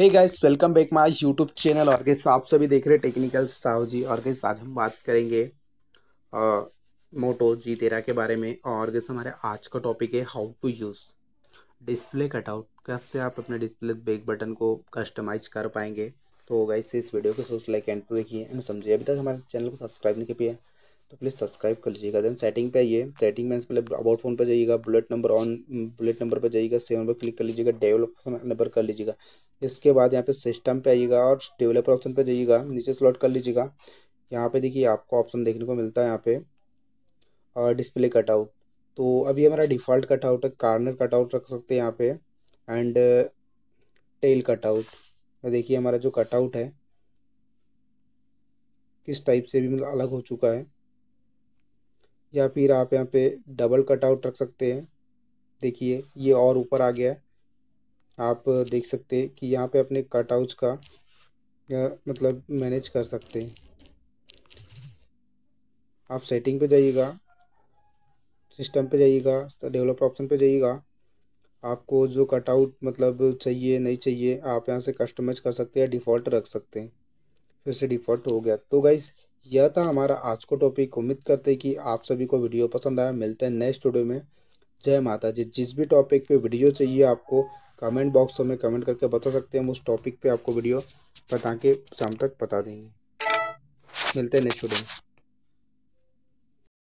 Hey guys welcome back my YouTube channel और guys आप सभी देख रहे हैं टेक्निकल साहु जी। और गाइस आज हम बात करेंगे मोटो जी तेरह के बारे में। और गाइस हमारे आज का टॉपिक है how to use display cutout कैसे आप अपने डिस्प्ले बैक बटन को कस्टमाइज कर पाएँगे? तो गाइस इस वीडियो को सोच लाइक एंड तो देखिए। एंड समझिए, अभी तक हमारे चैनल को सब्सक्राइब नहीं किया तो प्लीज़ सब्सक्राइब कर लीजिएगा। देन सेटिंग पे आइए। सेटिंग में पहले अबाउट फ़ोन पर जाइएगा bullet number on bullet number पर जाइएगा सेवन पर क्लिक कर लीजिएगा डेवलप नंबर कर लीजिएगा। इसके बाद यहाँ पे सिस्टम पे आइएगा और डेवलपर ऑप्शन पर जाइएगा, नीचे स्लॉट कर लीजिएगा। यहाँ पे देखिए आपको ऑप्शन देखने को मिलता है यहाँ पे और डिस्प्ले कटआउट तो अभी हमारा डिफ़ॉल्ट कटआउट है कार्नर कटआउट रख सकते हैं यहाँ पे एंड टेल कटआउट देखिए हमारा जो कटआउट है, किस टाइप से भी मतलब अलग हो चुका है। या फिर आप यहाँ पे डबल कटआउट रख सकते हैं। देखिए, ये और ऊपर आ गया आप देख सकते हैं कि यहाँ पे अपने कटआउट्स का मतलब मैनेज कर सकते हैं। आप सेटिंग पे जाइएगा सिस्टम पे जाइएगा डेवलपर ऑप्शन पे जाइएगा। आपको जो कटआउट मतलब चाहिए, नहीं चाहिए, आप यहाँ से कस्टमाइज कर सकते हैं डिफ़ॉल्ट रख सकते हैं। फिर से डिफ़ॉल्ट हो गया। तो गाइज़ यह था हमारा आज का टॉपिक उम्मीद करते हैं कि आप सभी को वीडियो पसंद आया। मिलते हैं नेक्स्ट वीडियो में। जय माता जी जिस भी टॉपिक पे वीडियो चाहिए आपको कमेंट बॉक्स में कमेंट करके बता सकते हैं। हम उस टॉपिक पे आपको वीडियो बता के शाम तक बता देंगे। मिलते हैं नेक्स्ट वीडियो में।